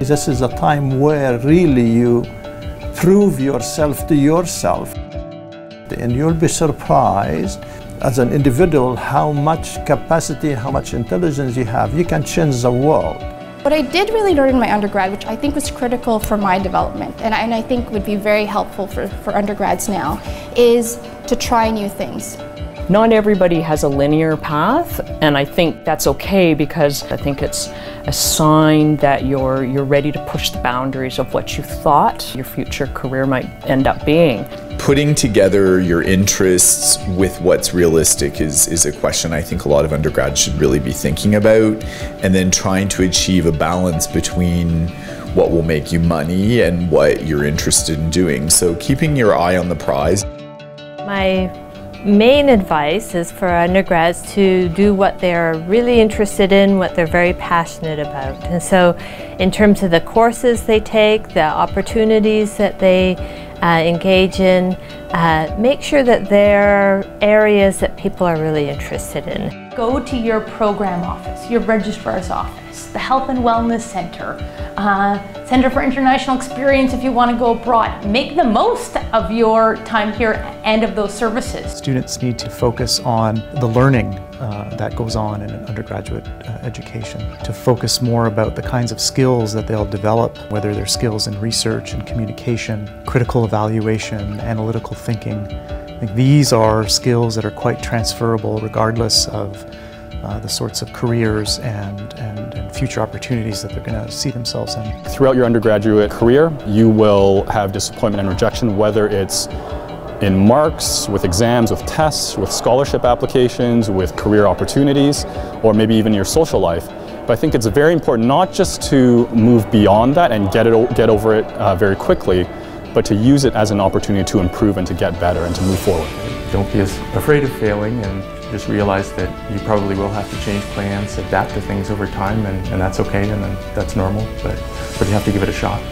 This is a time where really you prove yourself to yourself. And you'll be surprised as an individual how much capacity, how much intelligence you have. You can change the world. What I did really learn in my undergrad, which I think was critical for my development, and I, and I think would be very helpful for, for undergrads now, is to try new things. Not everybody has a linear path, and I think that's okay because I think it's a sign that you're you're ready to push the boundaries of what you thought your future career might end up being. Putting together your interests with what's realistic is, is a question I think a lot of undergrads should really be thinking about, and then trying to achieve a balance between what will make you money and what you're interested in doing. So keeping your eye on the prize. My main advice is for undergrads to do what they're really interested in, what they're very passionate about. And so in terms of the courses they take, the opportunities that they uh, engage in, uh, make sure that they're areas that people are really interested in. Go to your program office, your registrar's office, the Health and Wellness Center, uh, Center for International Experience if you want to go abroad. Make the most of your time here and of those services. Students need to focus on the learning uh, that goes on in an undergraduate uh, education, to focus more about the kinds of skills that they'll develop, whether they're skills in research and communication, critical evaluation, analytical thinking. I think these are skills that are quite transferable regardless of uh, the sorts of careers and, and, and future opportunities that they're going to see themselves in. Throughout your undergraduate career, you will have disappointment and rejection, whether it's in marks, with exams, with tests, with scholarship applications, with career opportunities, or maybe even your social life. But I think it's very important not just to move beyond that and get, it, get over it uh, very quickly, but to use it as an opportunity to improve and to get better and to move forward. Don't be as afraid of failing and just realize that you probably will have to change plans, adapt to things over time, and, and that's okay and that's normal, but, but you have to give it a shot.